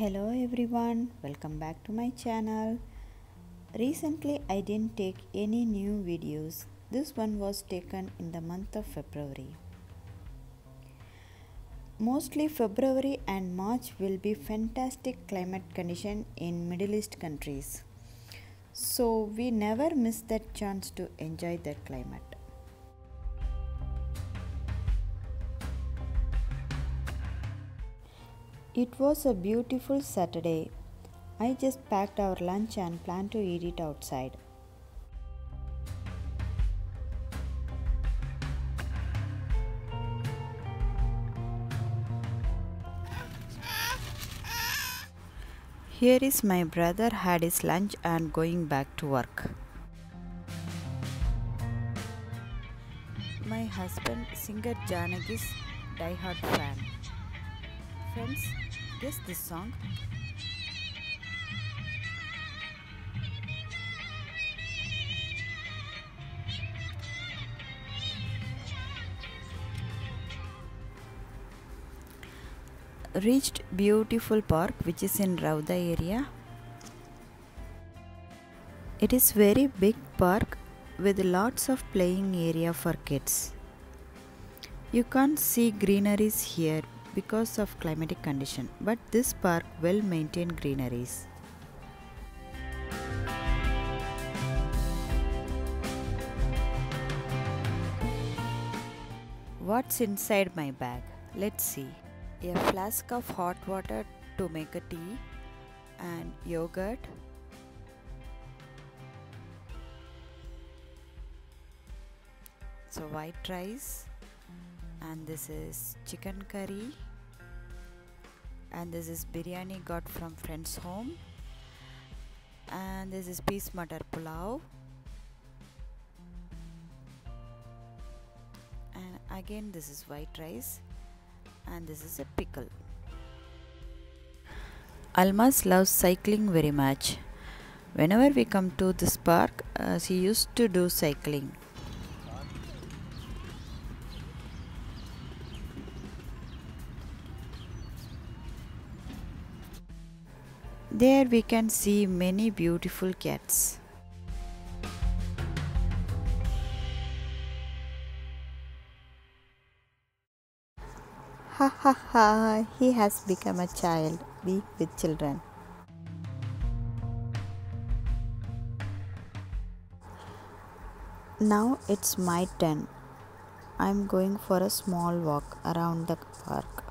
Hello everyone, welcome back to my channel. Recently I didn't take any new videos. This one was taken in the month of February. Mostly February and March will be fantastic climate condition in Middle East countries. So we never miss that chance to enjoy that climate. It was a beautiful Saturday. I just packed our lunch and planned to eat it outside. Here is my brother had his lunch and going back to work. My husband singer Janaki's die-hard fan. Friends, guess this song? Reached beautiful park which is in Rawdah area. It is very big park with lots of playing area for kids. You can't see greeneries here because of climatic condition. But this park well maintained greeneries. What's inside my bag? Let's see. A flask of hot water to make a tea and yogurt. So white rice and this is chicken curry. And this is biryani got from friend's home. And this is peas matar pulao. And again this is white rice. And this is a pickle. Almas loves cycling very much. Whenever we come to this park uh, she used to do cycling There we can see many beautiful cats. Ha ha ha, he has become a child. Be with children. Now it's my turn. I'm going for a small walk around the park.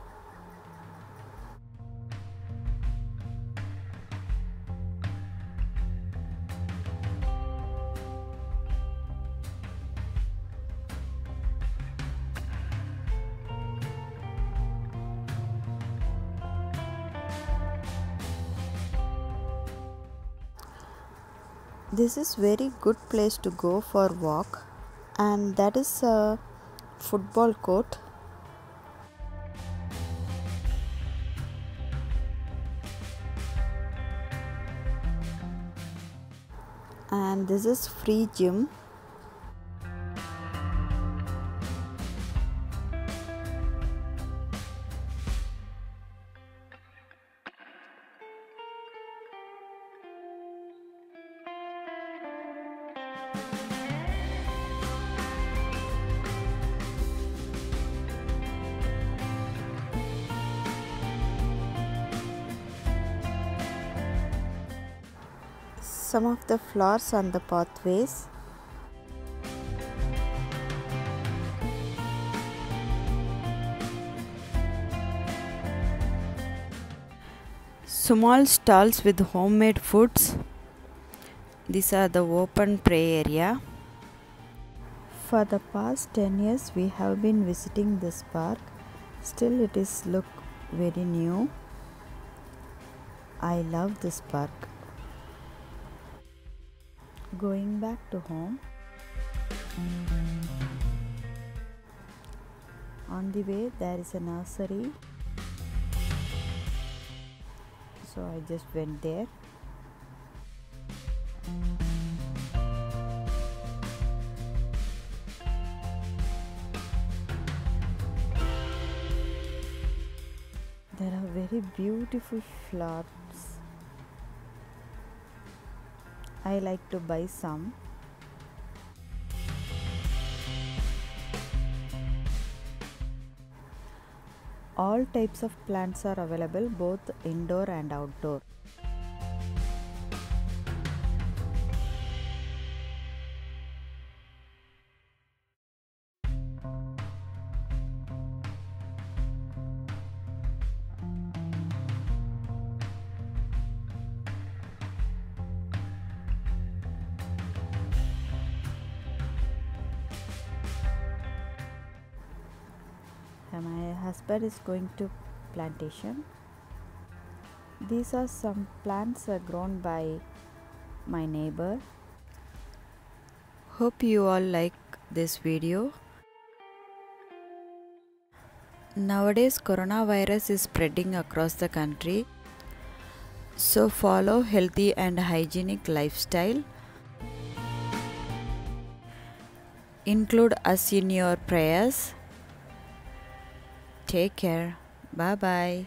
This is very good place to go for walk and that is a football court. And this is free gym some of the flowers on the pathways. Small stalls with homemade foods. These are the open prey area. For the past 10 years we have been visiting this park. Still it is look very new. I love this park going back to home. On the way, there is a nursery. So I just went there. There are very beautiful flowers I like to buy some. All types of plants are available both indoor and outdoor my husband is going to plantation. These are some plants are grown by my neighbor. Hope you all like this video. Nowadays coronavirus is spreading across the country. So follow healthy and hygienic lifestyle. Include us in your prayers Take care. Bye bye.